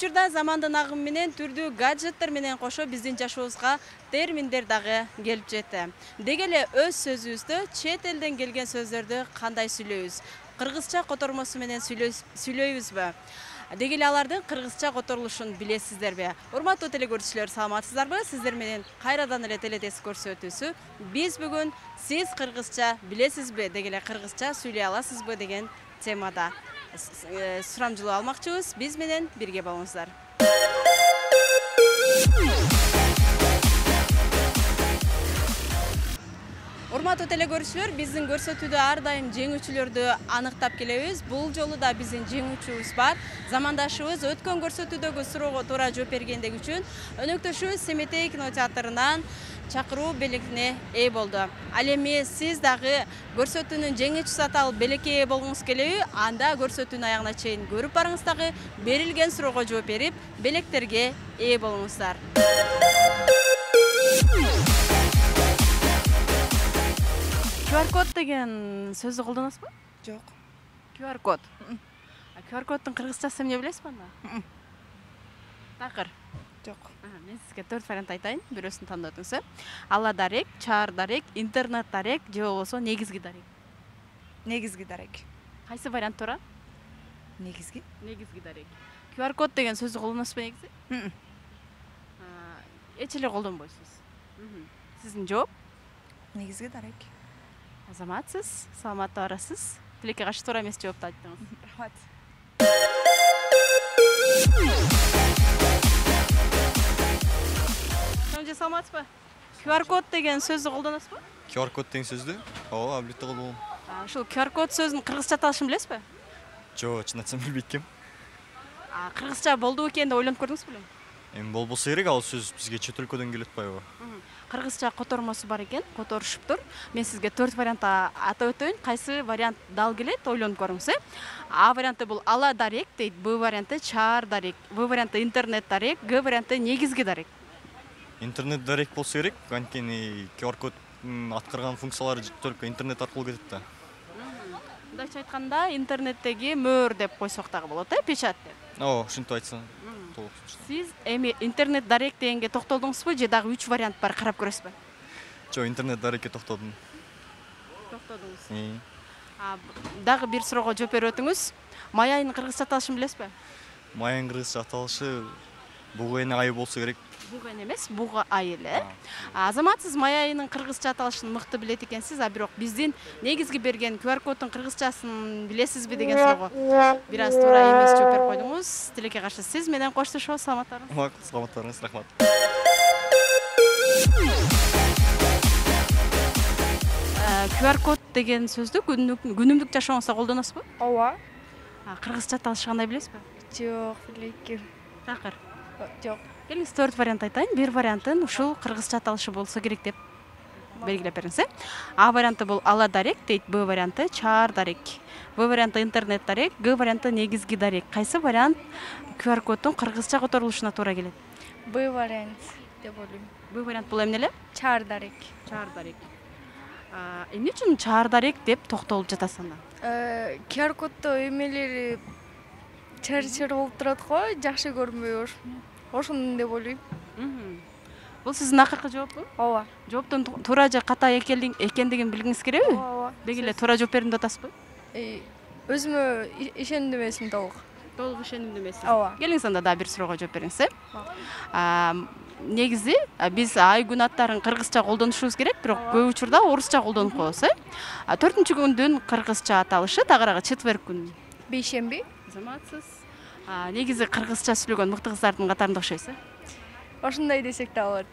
учурда замандын агымы менен түрдүү гаджеттер менен кошо биздин жашообузга терминдер дагы келип жетти. Деги эле өз сөзүбүздө чет элден келген сөздөрдү кандай сүйлөйбүз? Кыргызча котормосу менен сүйлөйбүзбү? Деги эле алардын кыргызча которулушун билесиздерби урматтуу телекөрүүчүлөр саламатсыздарбы? Сиздер менен кайрадан эле телетест көрсөтүүсү биз бүгүн сиз кыргызча билесизби? деги эле кыргызча сүйлөй аласызбы? деген темада. Сурамжылоо алмакчыбыз. Биз менен бирге болуңуздар. Урматтуу телекөрүүчүлөр биздин көрсөтүүдө ар дайым жеңүүчүлөрдү аныктап келебиз. Бул жолу да биздин жеңүүчүбүз бар. Замандашыбыз өткөн көрсөтүүдөгү суроого туура жооп бергендиги үчүн өнөктөшүбүз семетей кинотеатрынан чакыруу белегине ээ болду. Ал эми сиз дагы көрсөтүүнүн жеңүүчүсү аталып белекке ээ болгуңуз келеби анда көрсөтүүнүн аягына чейин көрүп барыңыз дагы берилген суроого жооп берип белектерге ээ болуңуздар. Qr код деген сөздү колдоносузбу жок. Qr код qr коддун кыргызчасы эмне билесизби анда? Такыр мен сизге төрт вариант айтайын бирөөсүн тандап өтүңүз э ала дарек чаар дарек интернет дарек же болбосо негизги дарек негизги дарек кайсы вариант туура негизги? Негизги дарек qr код деген сөздү колдоносузбу негизи эч эле колдонбойсуз сиздин жооп негизги дарек азаматсыз саламатта барасыз тилекке каршы туура эмес жоопту айттыңыз. Рахмат. Же саламатсызбы qr код деген сөздү колдоносузбу qr код деген сөздү ооба албетте колдоном ушул qr код сөзүнүн кыргызча аталышын билесизби жок чын айтсам билбейт экенм кыргызча болду бекен деп ойлонуп көрдүңүзбү белең эми болбосо керек ал сөз бизге чет өлкөдөн келип атпайбы кыргызча котормосу бар экен которушуптур мен сизге төрт вариант атап өтөйүн кайсы вариант дал келет ойлонуп көрүңүз э а варианты бул ала дарек дейт б варианты чаар дарек в варианты интернет дарек г варианты негизги дарек. Интернет дарек болсо керек анткени qr коддун аткарган функциялары только интернет аркылуу кетет да. Мындайча айтканда интернеттеги мөөр деп койсок дагы болот э печать деп? Ооба ушинтип толук сиз эми интернет дарек дегенге токтолдуңузбу же дагы үч вариант бар карап көрөсүзбү? Жок интернет дарекке токтодум. Токтодуңуз. Дагы бир суроого жооп берип өтүңүз. Май айынын кыргызча аталышын билесизби? Май айынын кыргызча аталышы буга эне айы болсо керек буга эне эмес буга айыл э азаматсыз май айынын кыргызча аталышын мыкты билет экенсиз а бирок биздин негизги берген qr коддун кыргызчасын билесизби деген суроого бир аз туура эмес жооп берип койдуңуз тилекке каршы сиз менен коштошобуз саламатта барыңыз саламатта барыңыз рахмат qr код деген сөздү күнүмдүк жашооңузда колдоносузбу ооба кыргызча аталышы кандай билесизби жок билбейт экенм такыр жок келиңиз төрт вариант айтайын. Бир вариантын ушул кыргызча аталышы болсо керек деп белгилеп бериңиз э а варианты бул ала дарек дейт. Б варианты чаар дарек. В варианты интернет дарек г варианты негизги дарек. Кайсы вариант qr коддун кыргызча которулушуна туура келет? Б вариант деп ойлойм. Б вариант бул эмне эле? Чаар дарек. Чаар дарек. Эмне үчүн чаар дарек деп токтолуп жатасыз анда qr коддо эмелери чыр чыр болуп турат го жакшы көрүнбөй ошондон деп ойлойм. Бул сиздин акыркы жооппу ооба. Жооптун туура же ката экендигин билгиңиз келеби ооба деги эле туура жооп бердим деп атасызбы? Өзүмө ишенимдүү эмесмин толук. Толук ишенимдүү эмессиз ооба. Келиңиз анда дагы бир суроого жооп бериңиз э? Негизи биз ай күн аттарын кыргызча колдонушубуз керек бирок көп учурда орусча колдонуп коебуз э төртүнчү күндүн кыргызча аталышы тагыраагы четверг күн бейшемби. Азаматсыз негизи кыргызча сүйлөгөн мыкты кыздардын катарында окшойсуз э ошондой десек да болот.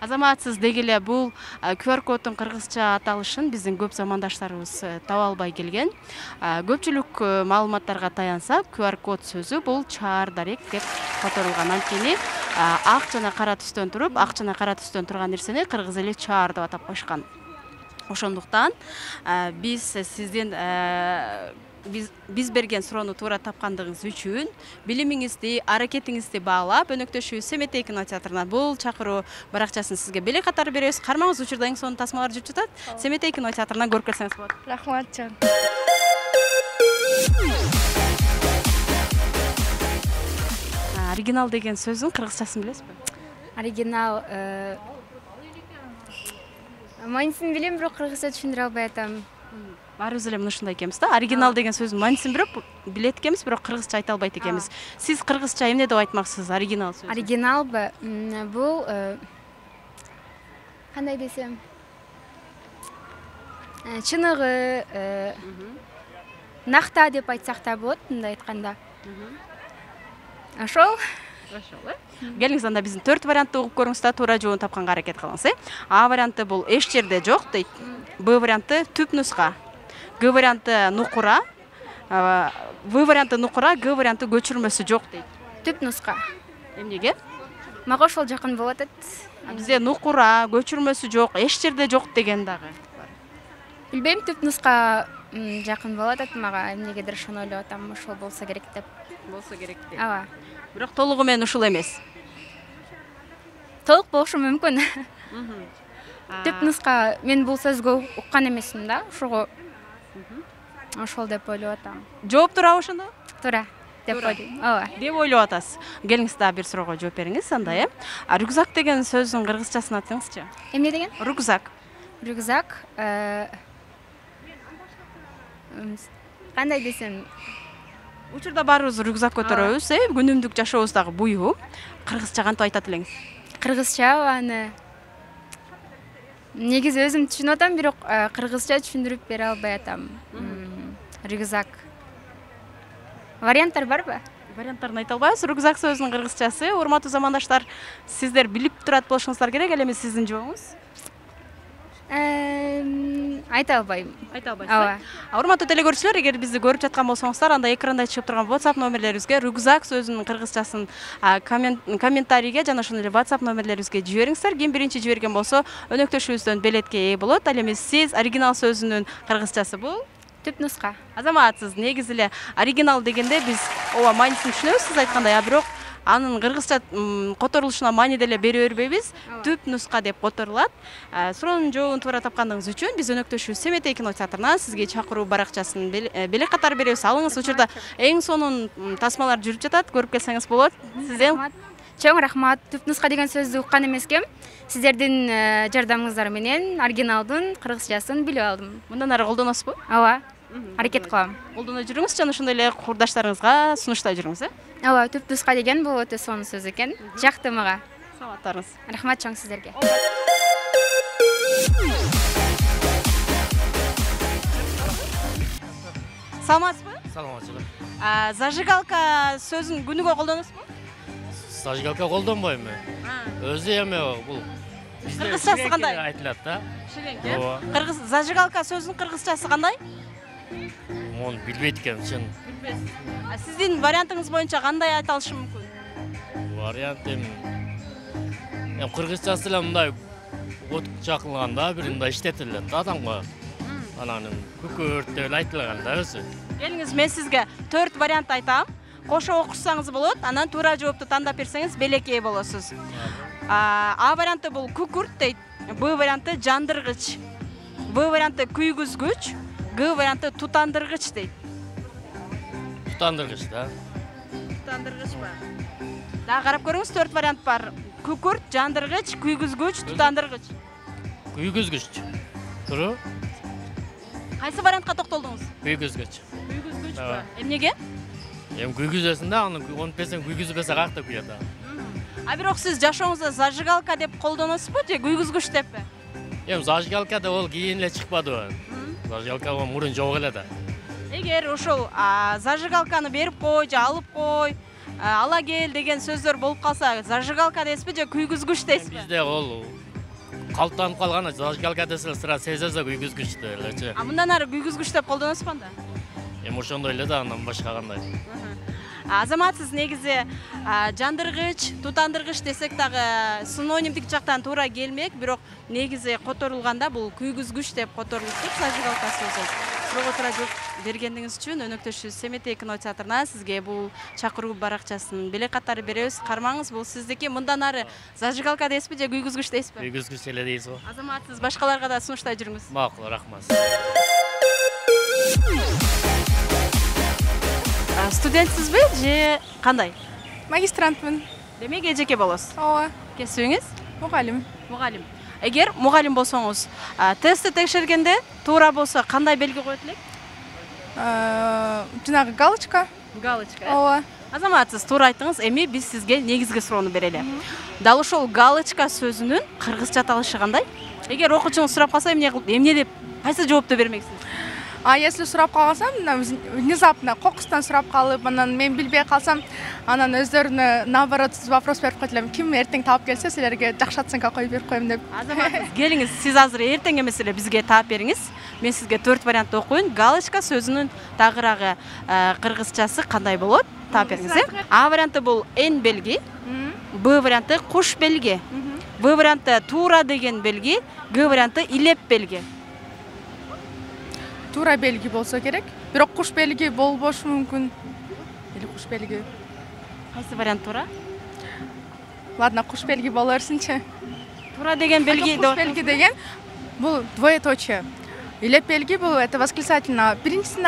Азаматсыз деги эле бул qr коддун кыргызча аталышын биздин көп замандаштарыбыз таба албай келген. Көпчүлүк маалыматтарга таянсак qr код сөзү бул чаар дарек деп которулган. Анткени ак жана кара түстөн туруп ак жана кара түстөн турган нерсени кыргыз эли чаар деп атап коюшкан. Ошондуктан биз сиздин биз берген суроону туура тапкандыгыңыз үчүн билимиңизди аракетиңизди баалап өнөктөшүбүз семетей кинотеатрынан бул чакыруу баракчасын сизге белек катары беребиз. Кармаңыз учурда эң сонун тасмалар жүрүп жатат. Семетей кинотеатрынан көрүп келсеңиз болот. Рахмат жан. Оригинал деген сөздің кыргызчасын билесизби? Оригинал э, маанисин билем бирок кыргызча түшүндүрө албай атам баарыбыз эле мына ушундай экенбиз да. Оригинал деген сөздүн маанисин бирок билет экенбиз бирок кыргызча айта албайт экенбиз сиз кыргызча эмне деп айтмакчысыз оригинал сөзүн оригиналбы бул кандай десем? Чыныгы накта деп айтсак да болот мындай айтканда ошол ошол э келиңиз анда биздин төрт вариантты угуп көрүңүз да туура жообун тапканга аракет кылыңыз э? А варианты бул эч жерде жок дейт б варианты түп нуска г варианты нукура а, в варианты нукура г варианты көчүрмөсү жок дейт түп нуска эмнеге мага ошол жакын болуп атат бизде нукура көчүрмөсү жок эч жерде жок деген дагы бар. Билбейм түп нуска жакын болуп атат мага эмнегедир ошону ойлоп атам ошол болсо керек деп. Болсо керек дейт ооба бирок толугу менен ушул эмес толук болушу мүмкүн түп нуска мен бул сөзгө уккан эмесмин да ошого ошол деп ойлоп атам жооп туурабы ошондо туура деп ойлойм ооба деп ойлоп атасыз. Келиңиз дагы бир суроого жооп бериңиз анда э А, рюкзак деген сөздүн кыргызчасын айтсаңызчы эмне деген? Рюкзак. Рюкзак э, кандай десем? Учурда баарыбыз рюкзак көтөрөбүз э күнүмдүк жашообуздагы буюм кыргызча кантип айтат элеңиз кыргызча аны. Негизи өзүм түшүнүп атам бирок э, кыргызча түшүндүрүп бере албай атам. Рюкзак. Варианттар барбы варианттарын айта албайбыз. Рюкзак сөзүнүн кыргызчасы. Урматтуу замандаштар сиздер билип турат болушуңуздар керек ал эми сиздин жообуңуз айта албайм айта албайсыз ооба урматтуу телекөрүүчүлөр эгер бизди көрүп жаткан болсоңуздар анда экранда чыгып турган whatsapp номерлерибизге рюкзак сөзүнүн кыргызчасын комментарийге жана ошондой эле whatsapp номерлерибизге жибериңиздер ким биринчи жиберген болсо өнөктөшүбүздөн билетке ээ болот. Ал эми сиз оригинал сөзүнүн кыргызчасы бул түп нуска азаматсыз негизи эле оригинал дегенде биз ооба маанисин түшүнөбүз сиз айткандай а бирок анын кыргызча которулушуна маани деле бере бербейбиз. Түп нуска деп которулат А, суроонун жообун туура тапкандыгыңыз үчүн биз өнөктөшүбүз семетей кинотеатрынан сизге чакыруу баракчасын бел- э, белек катары беребиз. Алыңыз учурда эң сонун тасмалар жүрүп жатат. Көрүп келсеңиз болот. Сизден чоң рахмат. Түп нуска деген сөздү уккан эмескем сиздердин э, жардамыңыздар менен оригиналдын кыргызчасын билип алдым. Мындан ары колдоносузбу ооба. Аракет кылам колдоно жүрүңүз жана ошондой эле курдаштарыңызга сунуштай жүрүңүз э? Ооба түп нуска деген бул өтө сонун сөз экен жакты мага саламаттарыңыз рахмат чоң сиздерге саламатсызбы саламатчылык зажигалка сөзүн күнүгө колдоносузбу зажигалка колдонбойм мен өзү эме бул бизде Кыргызчасы кандай? айтылат да. Ширеңки э ооба. Кыргыз зажигалка сөзүнүн кыргызчасы кандай муну билбейт экенмин чын А, сиздин вариантыңыз боюнча кандай айта мүмкүн вариант эми эми кыргызчасы эле мындай отча кылган да бир мындай иштетилет да адамга анан күкүрт деп айтылган да өзү келиңиз мен сизге төрт вариант айтам. Кошо окушсаңыз болот анан туура жоопту тандап берсеңиз белекке ээ болосуз а А варианты бул күкүрт дейт б варианты жандыргыч в варианты күйгүзгүч г варианты тутандыргыч дейт. Тутандыргыч да? Тутандыргычпы дагы карап көрүңүз төрт вариант бар. Күкүрт жандыргыч күйгүзгүч тутандыргыч. Күйгүзгүч туурабы кайсы вариантка токтолдуңуз? Күйгүзгүч күйгүзгүчпү Ооба. эмнеге эми күйгүзөсүң да аны онтпесең күйгүзбөсө каякта күйөт ага а бирок сиз жашооңузда зажигалка деп колдоносузбу же күйгүзгүч деппи эми зажигалка да ол кийин эле чыкпадыбы зажигалка ол мурун жок эле да эгер ошол зажигалканы берип кой же алып кой а, ала кел деген сөздөр болуп калса зажигалка дейсизби же күйгүзгүч дейсизби бизде ол калыптанып калган зажигалка десе сразу сезесиз күйгүзгүч деп элечи а мындан ары күйгүзгүч деп колдоносузбу анда эми ошондой эле да андан башка кандай азамат сиз негизи а, жандыргыч тутандыргыч десек дагы синонимдик жактан туура келмек. Бирок негизи которулганда бул күйгүзгүч деп которулуп тур зажигалка сөзү суроого туура жооп бергениңиз үчүн өнөктөшүбүз семетей кинотеатрынан сизге бул чакыруу баракчасын белек катары беребиз кармаңыз бул сиздики мындан ары зажигалка дейсизби же күйгүзгүч дейсизби күйгүзгүч эле дейсиз го азамат сиз башкаларга да сунуштай жүрүңүз макул рахмат А, студентсизби же кандай магистрантмын демек эжеке болосуз ооба кесибиңиз мугалим мугалим эгер мугалим болсоңуз а, тестти текшергенде туура болсо кандай белги коет элек жанагы галочка. Галочка. Ооба азамат сиз туура айттыңыз эми биз сизге негизги суроону берели дал ошол галочка сөзүнүн кыргызча аталышы кандай эгер окуучуңуз сурап калса эмне эмне деп кайсы жоопту бермексиз а если сурап калсам мына внезапно кокустан сурап калып анан мен билбей калсам анан өздөрүнө наоборот вопрос койт элем ким эртең таап келсе силерге жакшы оценка коюп берип коем деп. Азамат сиз келиңиз сиз азыр эртең эмес эле бизге таап бериңиз мен сизге төрт вариантты окуйн галочка сөзүнүн тагыраагы кыргызчасы кандай болот? Таап бериңиз э а варианты бул эн белги б варианты куш белги в варианты туура деген белги г варианты илеп белги туура белги болсо керек. Бирок куш белги болбошу мүмкүн. Или куш белги? Кайсы вариант туура ладно куш белги боло берсинчи туура деген белги куш белги деген бул двоеточие. Илеп белги бул это восклицательно. Биринчисин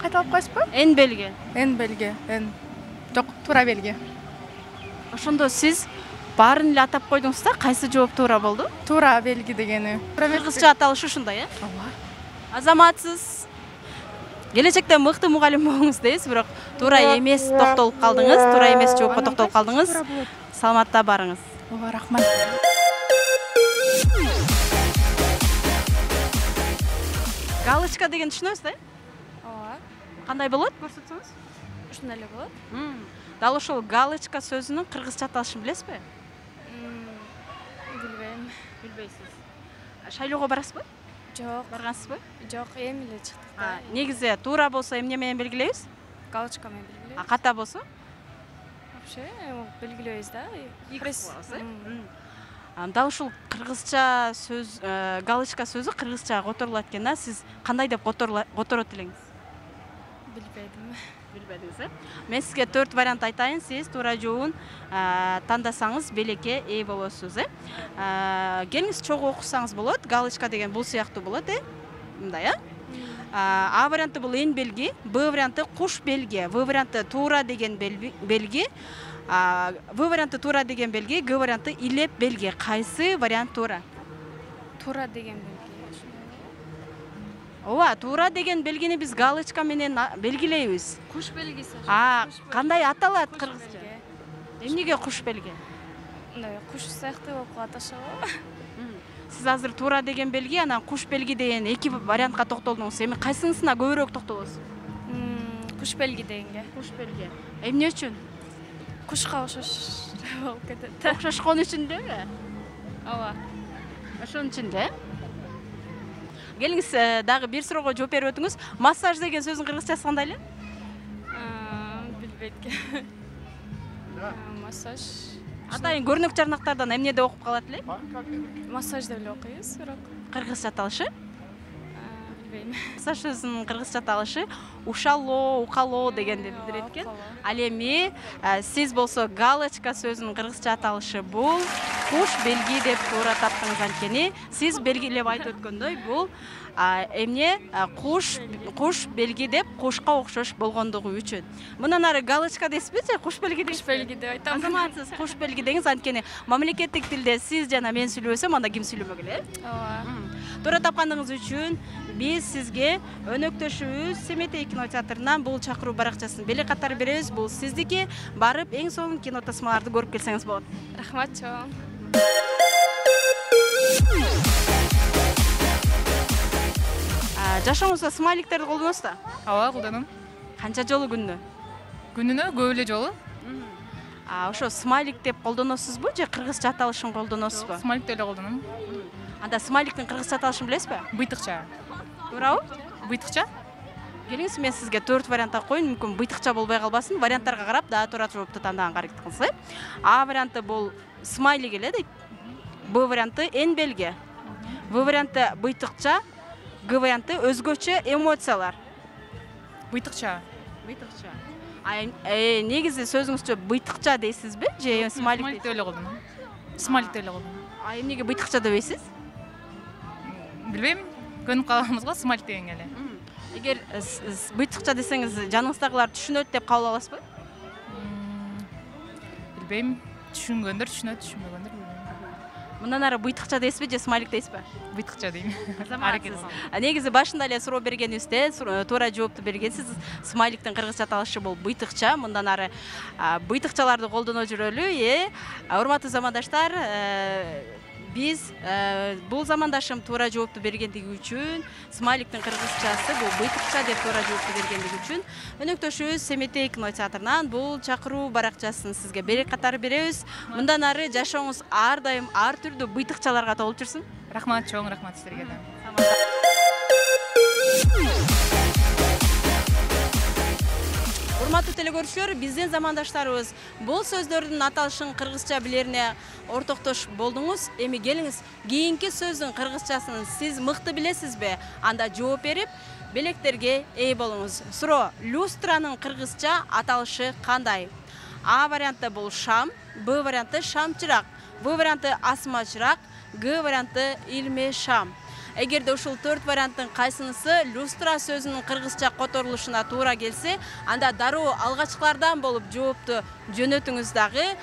кайталап коесузбу? Эн белги. Н белги н. Жок туура белги. Ошондо сиз баарын эле атап койдуңуз да кайсы жооп туура болду? Туура белги дегени. Кыргызча аталышы ушундай э? Азаматсыз. Келечекте мыкты мугалим болуңуз дейбиз бирок туура эмес токтолуп калдыңыз туура эмес жоопко токтолуп калдыңыз саламатта барыңыз. Ооба рахмат. Галочка дегенди түшүнөбүз да э ооба. Кандай болот? Көрсөтсөңүз ушундай эле болот. Дал ошол галочка сөзүнүн кыргызча аталышын билесизби билбейм билбейсиз шайлоого барасызбы жок баргансызбы жок эми эле чыктык А, негизи туура болсо эмне менен белгилейбиз галочка менен а белгилейбиз ката болсо вообще белгилебейбиз да. А, дал ушул кыргызча сөз э, галочка сөзү кыргызчага которулат экен да? Сиз кандай деп которот элеңиз? Билбедим билбедиңиз э мен сизге төрт вариант айтайын. Сиз туура жообун тандасаңыз белекке ээ болосуз э келиңиз чогуу окусаңыз болот галочка деген бул сыяктуу болот э мындай э а варианты бул эн белги б варианты куш белги в варианты туура деген белги в варианты туура деген белги г варианты илеп белги кайсы вариант туура туура деген белги ооба туура деген белгини биз галочка менен белгилейбиз куш белгиси а кандай аталат кыргызча эмнеге куш белги мындай куш сыяктуу болуп калат ошого сиз азыр туура деген белги анан куш белги деген эки вариантка токтолдуңуз эми кайсынысына көбүрөөк токтолосуз куш белги дегенге. Куш белги эмне үчүн кушка окшош болуп кетет окшошкон үчүн элеби ооба ошон үчүн да э келиңиз э, дагы бир суроого жооп берип өтүңүз. Массаж деген сөздүн кыргызчасы кандай эле? Билбейт массаж. Атайын көрнөк жарнактардан эмне деп окуп калат эле? Массаж деп эле окуйбуз бирок кыргызча аталышы билбейм. Массаж сөзүнүн кыргызча аталышы ушало укало дегенди билдирет экен ал эми э, сиз болсо галочка сөзүнүн кыргызча аталышы бул. Куш белги деп туура таптыңыз анткени. Сиз белгилеп айтып өткөндөй бул эмне куш куш белги деп кушка окшош болгондугу үчүн. Мындан ары галочка дейсизби же куш белги куш дейсизби белги деп айтам. Азаматсыз куш белги деңиз анткени. Мамлекеттик тилде сиз жана мен сүйлөбөсөм анда ким сүйлөмөк эле э? Ооба. Туура тапкандыгыңыз үчүн биз сизге өнөктөшүбүз семетей кино театрынан бул чакыруу баракчасын белек катары беребиз. Бул сиздики барып эң сонун кино тасмаларды көрүп келсеңиз болот. Рахмат чоң жашооңузда смайликтерди колдоносуз да ооба колдоном канча жолу күнүнө күнүнө көп эле жолу ошо смайлик деп колдоносузбу же кыргызча аталышын колдоносузбу смайлик деп эле колдоном анда смайликтин кыргызча аталышын билесизби быйтыкча туурабы быйтыкча келиңиз мен сизге төрт вариант коеюн мүмкүн быйтыкча болбой калбасын варианттарга карап дагы туура жоопту тандаган аракет кылыңыз э а варианты бул смайлик эле дейт б варианты эн белги в варианты быйтыкча г варианты өзгөчө эмоциялар. Быйтыкча быйтыкча а эм- э, негизи сөзүңүзчө быйтыкча дейсизби же смайлик деп эле колдоном смайлик деп эле колдоном а эмнеге быйтыкча дебейсиз билбейм көнүп калганбыз го смайлик дегенге эле эгер э, с- быйтыкча десеңиз жаныңыздагылар түшүнөт деп кабыл аласызбы билбейм түшүнгөндөр түшүнөт түшүнбөгөндөр билбейм мындан ары буйтыкча дейсизби же смайлик дейсизби буйтыкча дейм азаматсыз. Негизи башында эле суроо бергенибизде туура жоопту бергенсиз смайликтин кыргызча аталышы бул буйтыкча мындан ары а, буйтыкчаларды колдоно жүрөлү э урматтуу замандаштар э, биз бул замандашым туура жоопту бергендиги үчүн смайликтин кыргызчасы бул буйтыкча деп туура жоопту бергендиги үчүн өнөктөшүбүз семетей кинотеатрынан бул чакыруу баракчасын сизге берек катары беребиз мындан ары жашооңуз ар дайым ар түрдүү буйтыкчаларга толуп жүрсүн рахмат чоң рахмат сиздерге да урматтуу телекөрүүчүлөр биздин замандаштарыбыз бул сөздөрдүн аталышын кыргызча билерине ортоктош болдуңуз эми келиңиз кийинки сөздүн кыргызчасын сиз мыкты билесизби анда жооп берип белектерге ээ болуңуз суроо люстранын кыргызча аталышы кандай а варианты бул шам б варианты шамчырак в варианты асма чырак г варианты илме шам эгерде ушул төрт варианттын кайсынысы люстра сөзүнүн кыргызча которулушуна туура келсе анда дароо алгачкылардан болуп жоопту жөнөтүңүз дагы э,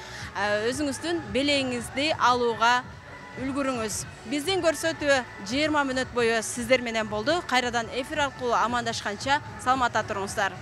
өзүңүздүн белегиңизди алууга үлгүрүңүз. Биздин көрсөтүү жыйырма мүнөт бою сиздер менен болду. Кайрадан эфир аркылуу амандашканча саламатта туруңуздар